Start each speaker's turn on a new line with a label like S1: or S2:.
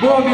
S1: Gomes.